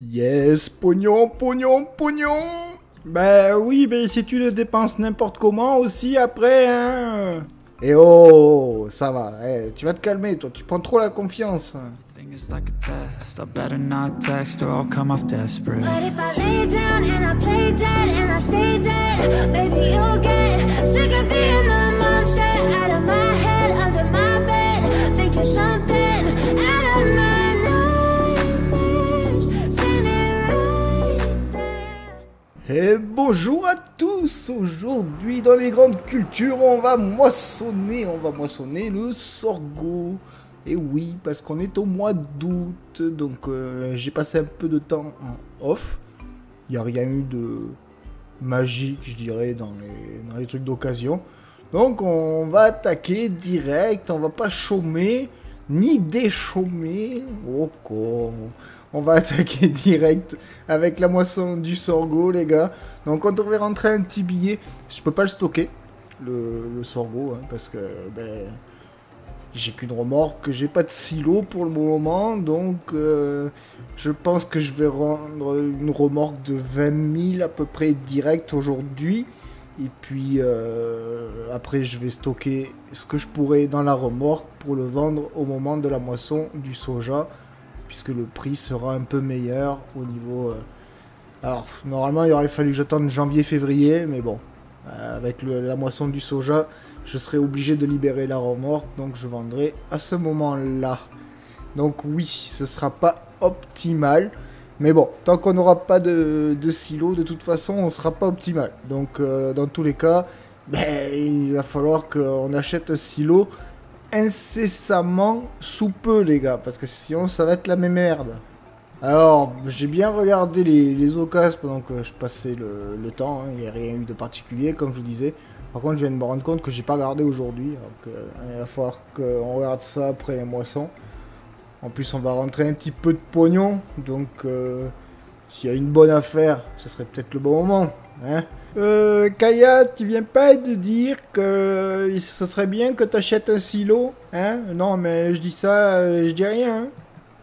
Yes, pognon, pognon, pognon. Ben oui, mais si tu le dépenses n'importe comment aussi après, hein. Eh oh, ça va, eh, tu vas te calmer, toi, tu prends trop la confiance. Bonjour à tous Aujourd'hui, dans les grandes cultures, on va moissonner, on va moissonner le sorgho. Et oui, parce qu'on est au mois d'août, donc euh, j'ai passé un peu de temps en off. Il n'y a rien eu de magique, je dirais, dans les, trucs d'occasion. Donc on va attaquer direct, on va pas chômer, ni déchômer. Oh con. On va attaquer direct avec la moisson du sorgho, les gars. Donc quand on va rentrer un petit billet, je peux pas le stocker, le, le sorgho, hein, parce que ben, j'ai qu'une remorque, j'ai pas de silo pour le moment, donc euh, je pense que je vais rendre une remorque de 20 000 à peu près direct aujourd'hui. Et puis euh, après, je vais stocker ce que je pourrais dans la remorque pour le vendre au moment de la moisson du soja, puisque le prix sera un peu meilleur au niveau. euh, Alors, normalement, il aurait fallu que j'attende janvier-février, mais bon, euh, avec la moisson du soja, je serai obligé de libérer la remorque, donc je vendrai à ce moment-là. Donc oui, ce sera pas optimal. Mais bon, tant qu'on n'aura pas de, silo, de toute façon, on sera pas optimal. Donc euh, dans tous les cas, ben, il va falloir qu'on achète un silo incessamment sous peu, les gars. Parce que sinon, ça va être la même merde. Alors, j'ai bien regardé les, les occasions pendant que je passais le, temps. hein. Il n'y a rien eu de particulier, comme je vous disais. Par contre, je viens de me rendre compte que j'ai pas regardé aujourd'hui. Euh, il va falloir qu'on regarde ça après les moissons. En plus, on va rentrer un petit peu de pognon. Donc, euh, s'il y a une bonne affaire, ce serait peut-être le bon moment. Hein Euh, Kaya, tu viens pas de dire que ce serait bien que t'achètes un silo, hein? Non, mais je dis ça, euh, je dis rien, hein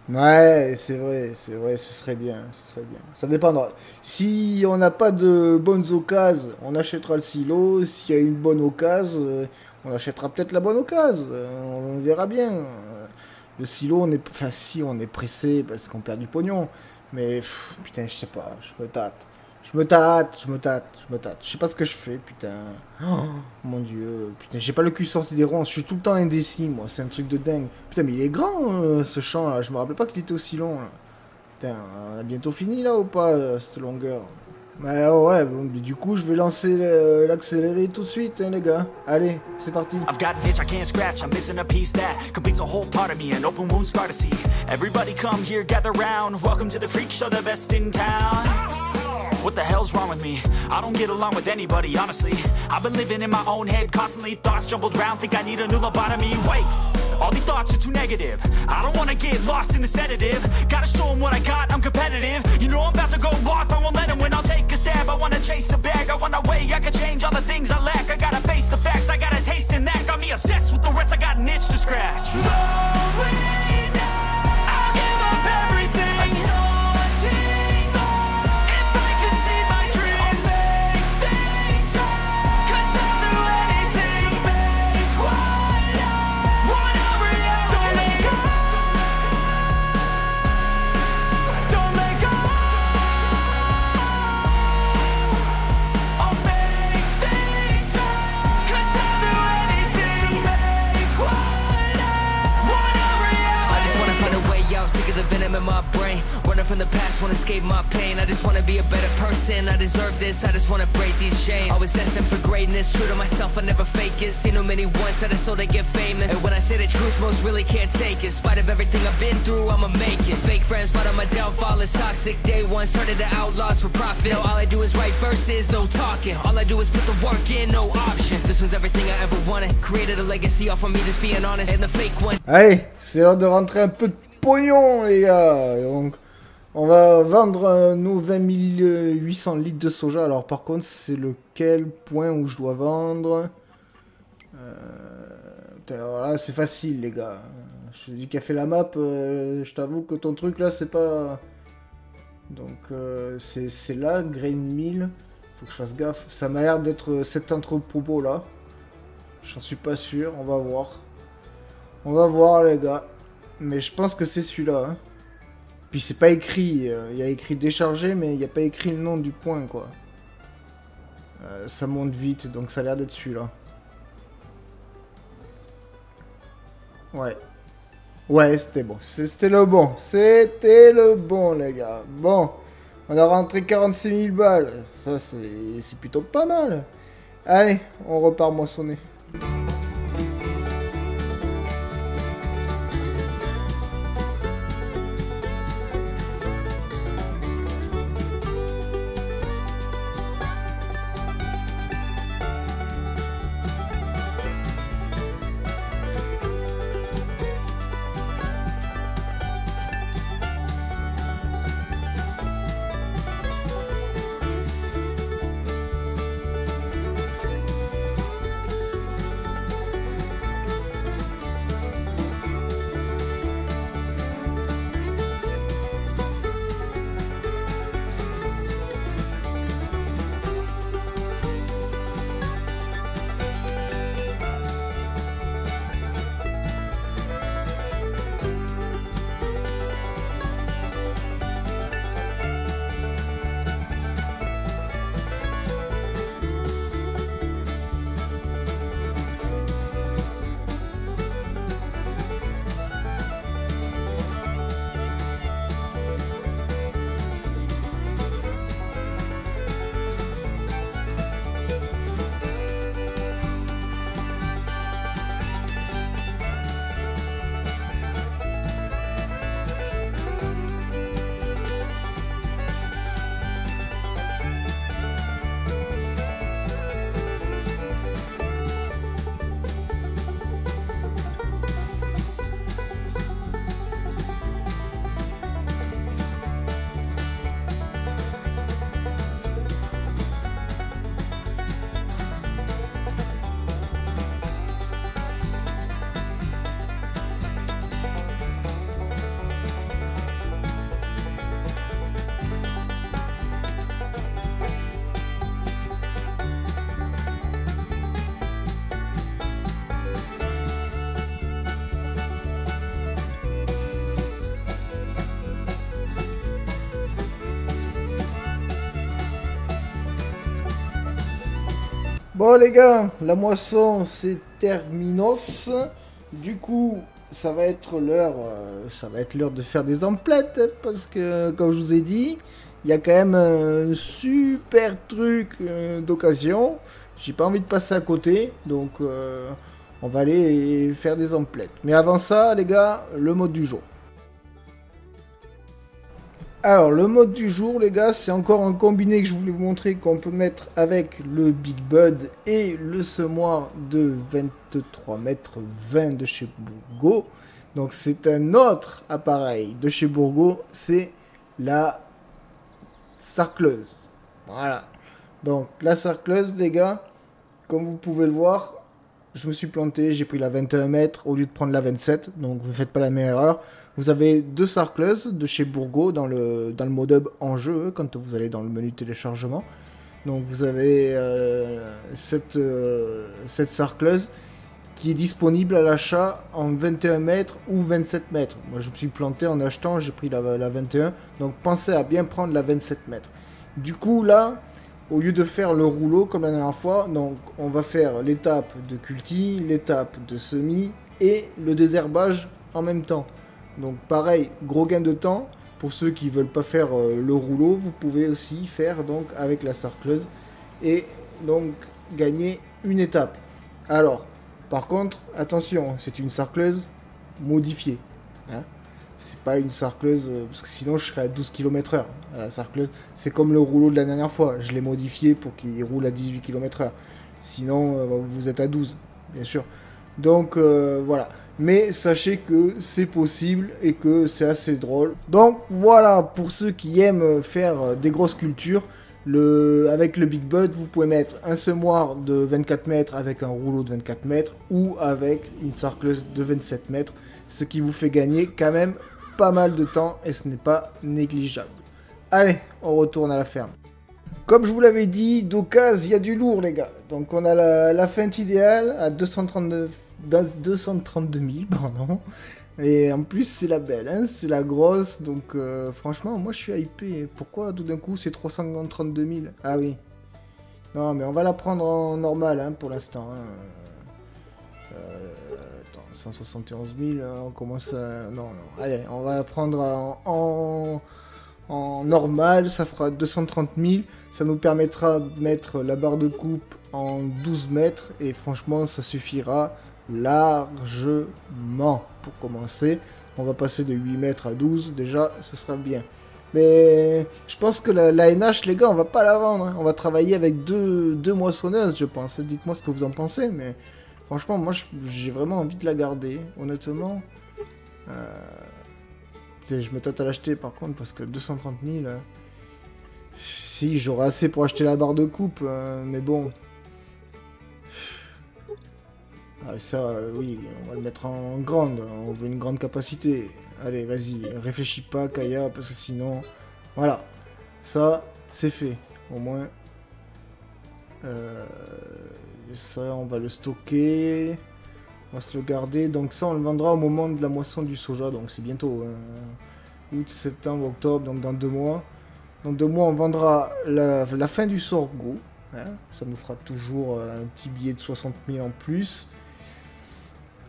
Ouais, c'est vrai, c'est vrai, ce serait bien, ce serait bien. Ça dépendra. Si on n'a pas de bonnes occasions, on achètera le silo. S'il y a une bonne occasion, euh, on achètera peut-être la bonne occasion. On verra bien. Le silo, on est, enfin si, on est pressé parce qu'on perd du pognon. Mais putain, je sais pas, je me tâte. Je me tâte, je me tâte, je me tâte. Je sais pas ce que je fais, putain. Oh, mon dieu, putain, j'ai pas le cul sorti des ronds. Je suis tout le temps indécis, moi. C'est un truc de dingue. Putain, mais il est grand, euh, ce champ là. Je me rappelais pas qu'il était aussi long. Là. Putain, on a bientôt fini là ou pas, euh, cette longueur? Ouais, ouais, bon, du coup, je vais lancer l'accéléré tout de suite, hein, les gars. Allez, c'est parti. I've got an itch I can't scratch. I'm missing a piece that completes a whole part of me. An open wound scar to see. Everybody come here, gather round. Welcome to the freak show, the best in town. What the hell's wrong with me? I don't get along with anybody, honestly. I've been living in my own head, constantly thoughts jumbled round. Think I need a new lobotomy? Wait, all these thoughts are too negative. I don't wanna get lost in the sedative. Gotta show 'em what I got, I'm competitive. You know I'm about to go off, I won't let 'em win. I'll take a stab. I wanna chase a bag, I wanna weigh. I can change all the things I lack. I gotta face the facts, I got a taste in that. Got me obsessed with the rest, I got an itch to scratch. I'll be a better person. I deserve this. I just wanna break these chains. Always asking for greatness, true to myself, I never fake it. Seen too many once that I so they get famous. And when I say the truth, most really can't take it. In spite of everything I've been through, I'ma make it. Fake friends, but on my downfall is toxic. Day one started the outlaws for profit. Now all I do is write verses, no talking. All I do is put the work in, no option. This was everything I ever wanted. Created a legacy off of me, just being honest. And the fake ones. Allez, c'est l'heure de rentrer un peu de pognon, les gars. Donc, on va vendre euh, nos 20 800 litres de soja. Alors, par contre, c'est lequel point où je dois vendre? Euh... Alors là, c'est facile, les gars. Je te dis qu'a fait la map, euh, je t'avoue que ton truc là, c'est pas. Donc c'est là, Grain Mill. Faut que je fasse gaffe. Ça m'a l'air d'être cet entrepôt là. J'en suis pas sûr, on va voir. On va voir les gars. Mais je pense que c'est celui-là. hein. C'est pas écrit, euh, il y a écrit déchargé, mais il n'y a pas écrit le nom du point quoi. Euh, ça monte vite, donc ça a l'air d'être celui-là. Ouais. Ouais, c'était bon. C'était le bon. C'était le bon, les gars. Bon. On a rentré 46 000 balles. Ça, c'est c'est plutôt pas mal. Allez, on repart moissonner. Bon les gars, la moisson c'est terminos. Du coup, ça va être l'heure, euh, ça va être l'heure de faire des emplettes parce que comme je vous ai dit, il y a quand même un super truc euh, d'occasion. J'ai pas envie de passer à côté, donc euh, on va aller faire des emplettes. Mais avant ça, les gars, le mode du jour. Alors, le mode du jour, les gars, c'est encore un combiné que je voulais vous montrer qu'on peut mettre avec le Big Bud et le semoir de 23 mètres 20 de chez Bourgo. Donc, c'est un autre appareil de chez Bourgo, c'est la sarcleuse. Voilà. Donc, la sarcleuse, les gars, comme vous pouvez le voir, je me suis planté, j'ai pris la 21 mètres au lieu de prendre la 27, donc vous faites pas la même erreur. Vous avez deux sarcleuses de chez Bourgo dans le, dans le mode hub en jeu quand vous allez dans le menu téléchargement. Donc vous avez euh, cette, euh, cette sarcleuse qui est disponible à l'achat en 21 mètres ou 27 mètres. Moi je me suis planté en achetant, j'ai pris la, la 21. Donc pensez à bien prendre la 27 mètres. Du coup là, au lieu de faire le rouleau comme la dernière fois, donc on va faire l'étape de culti, l'étape de semis et le désherbage en même temps. Donc pareil, gros gain de temps. Pour ceux qui veulent pas faire euh, le rouleau, vous pouvez aussi faire donc avec la sarcleuse et donc gagner une étape. Alors, par contre, attention, c'est une sarcleuse modifiée. Hein c'est pas une sarcleuse, euh, parce que sinon je serais à 12 km/h. La sarcleuse, c'est comme le rouleau de la dernière fois. Je l'ai modifié pour qu'il roule à 18 km/h. Sinon, euh, vous êtes à 12, bien sûr. Donc voilà. Mais sachez que c'est possible et que c'est assez drôle. Donc voilà, pour ceux qui aiment faire des grosses cultures, avec le Big Bud, vous pouvez mettre un semoir de 24 mètres avec un rouleau de 24 mètres ou avec une sarcleuse de 27 mètres, ce qui vous fait gagner quand même pas mal de temps et ce n'est pas négligeable. Allez, on retourne à la ferme. Comme je vous l'avais dit, d'occasion, il y a du lourd, les gars. Donc, on a la, la feinte idéale à 232, 232 000, pardon. Et en plus, c'est la belle, hein, c'est la grosse. Donc, euh, franchement, moi, je suis hypé. Pourquoi tout d'un coup, c'est 332 000 Ah oui. Non, mais on va la prendre en normal hein, pour l'instant. hein. Euh, attends, 171 000, hein, on commence à... Non, non. Allez, on va la prendre en, en, en normal. Ça fera 230 000. Ça nous permettra de mettre la barre de coupe en 12 mètres. Et franchement, ça suffira largement pour commencer. On va passer de 8 mètres à 12. Déjà, ce sera bien. Mais je pense que la, NH, les gars, on va pas la vendre. hein. On va travailler avec deux, moissonneuses, je pense. Dites-moi ce que vous en pensez, mais franchement, moi, j'ai vraiment envie de la garder, honnêtement. Euh, Je me tâte à l'acheter, par contre, parce que 230 000... euh, Si, j'aurai assez pour acheter la barre de coupe, euh, mais bon... Ah, ça, oui, on va le mettre en grande. On veut une grande capacité. Allez, vas-y, réfléchis pas, Kaya, parce que sinon... Voilà. Ça, c'est fait. Au moins... Euh, ça, on va le stocker. On va se le garder. Donc ça, on le vendra au moment de la moisson du soja. Donc c'est bientôt. hein. Août, septembre, octobre, donc dans deux mois. Dans deux mois, on vendra la, la fin du sorgho. hein. Ça nous fera toujours euh, un petit billet de 60 000 en plus.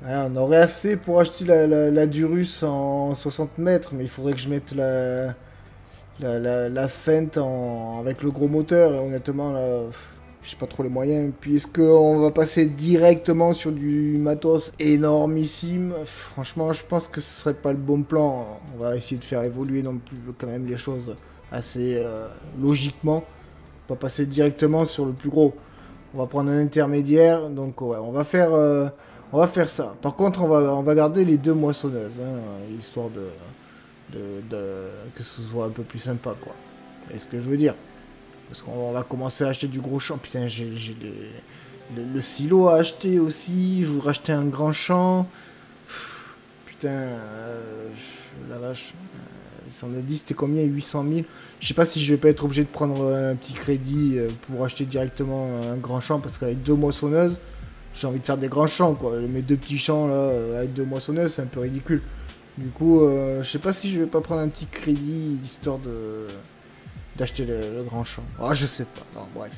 Hein, on aurait assez pour acheter la, la, Durus en 60 mètres, mais il faudrait que je mette la, la, la, avec le gros moteur. Et honnêtement, là, j'ai pas trop les moyens. Puis est-ce qu'on va passer directement sur du matos énormissime? Franchement, je pense que ce serait pas le bon plan. On va essayer de faire évoluer non plus quand même les choses assez euh, logiquement. Pas passer directement sur le plus gros. On va prendre un intermédiaire. Donc ouais, on va faire, euh, on va faire ça. Par contre, on va, on va garder les deux moissonneuses, hein, histoire de, que ce soit un peu plus sympa, quoi. est ce que je veux dire? Parce qu'on va commencer à acheter du gros champ. Putain, j'ai le, le silo à acheter aussi. Je voudrais acheter un grand champ. Putain, euh, la vache. Si on a dit c'était combien? 800 000 Je sais pas si je vais pas être obligé de prendre un petit crédit euh, pour acheter directement un grand champ parce qu'avec deux moissonneuses, j'ai envie de faire des grands champs quoi. Mes deux petits champs là euh, avec deux moissonneuses, c'est un peu ridicule. Du coup, euh, je sais pas si je vais pas prendre un petit crédit histoire de d'acheter le, grand champ. Ah, je sais pas. Non, bref.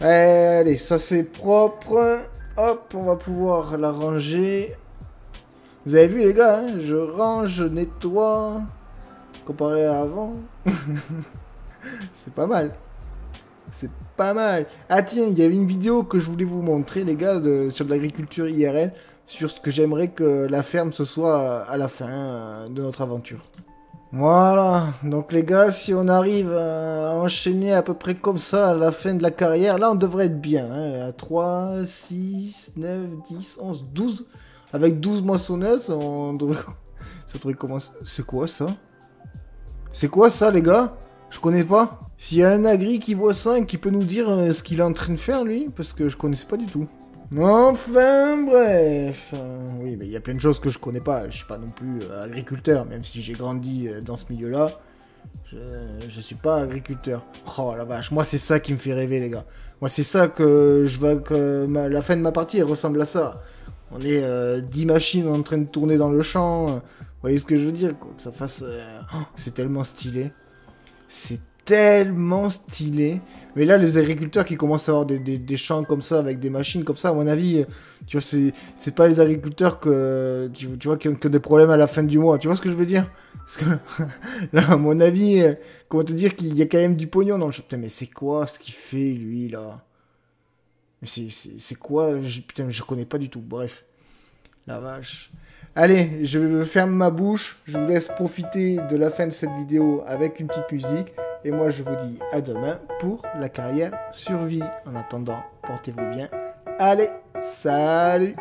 Allez, ça c'est propre. Hop, on va pouvoir la ranger. Vous avez vu les gars, hein, je range, je nettoie. Comparé à avant. c'est pas mal. C'est pas mal. Ah tiens, il y avait une vidéo que je voulais vous montrer les gars sur de l'agriculture IRL. Sur ce que j'aimerais que la ferme ce soit à la fin euh, de notre aventure. Voilà, donc les gars, si on arrive à enchaîner à peu près comme ça à la fin de la carrière, là on devrait être bien. Hein, à 3, 6, 9, 10, 11, 12. Avec 12 moissonneuses, on devrait... Devrait commencer... C'est quoi ça? C'est quoi ça les gars? Je connais pas. S'il y a un agri qui voit ça et qui peut nous dire euh, ce qu'il est en train de faire lui, parce que je connaissais pas du tout. Enfin, bref. Euh, oui, mais il y a plein de choses que je connais pas. Je suis pas non plus euh, agriculteur, même si j'ai grandi dans ce milieu-là. Je, je suis pas agriculteur. Oh la vache, moi c'est ça qui me fait rêver, les gars. Moi c'est ça que je veux que la fin de ma partie ressemble à ça. On est euh, 10 machines en train de tourner dans le champ. Vous voyez ce que je veux dire quoi, Que ça fasse. oh, c'est tellement stylé. C'est tellement stylé. Mais là, les agriculteurs qui commencent à avoir des, champs comme ça, avec des machines comme ça, à mon avis, euh, tu vois, c'est, pas les agriculteurs vois, qui ont, des problèmes à la fin du mois. Tu vois ce que je veux dire? Parce que, là, à mon avis, euh, comment te dire qu'il y a quand même du pognon dans le champ. Mais c'est quoi ce qu'il fait, lui, là? Mais c'est quoi? Je, Putain, je connais pas du tout. Bref. La vache. Allez, je ferme ma bouche. Je vous laisse profiter de la fin de cette vidéo avec une petite musique. Et moi, je vous dis à demain pour la carrière survie. En attendant, portez-vous bien. Allez, salut.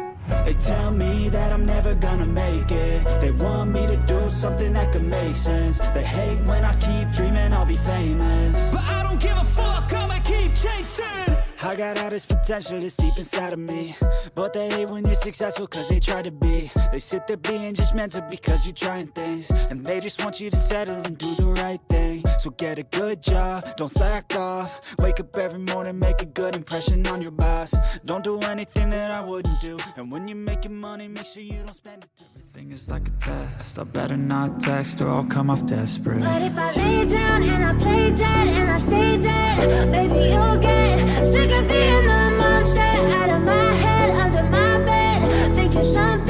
I got all this potential that's deep inside of me. But they hate when you're successful cause they try to be. They sit there being judgmental because you're trying things. And they just want you to settle and do the right thing. So get a good job, don't slack off. Wake up every morning, make a good impression on your boss. Don't do anything that I wouldn't do. And when you're making money, make sure you don't spend it. Everything is like a test. I better not text or I'll come off desperate. But if I lay down and I play dead and I stay dead, baby, being the monster out of my head, under my bed, thinking something.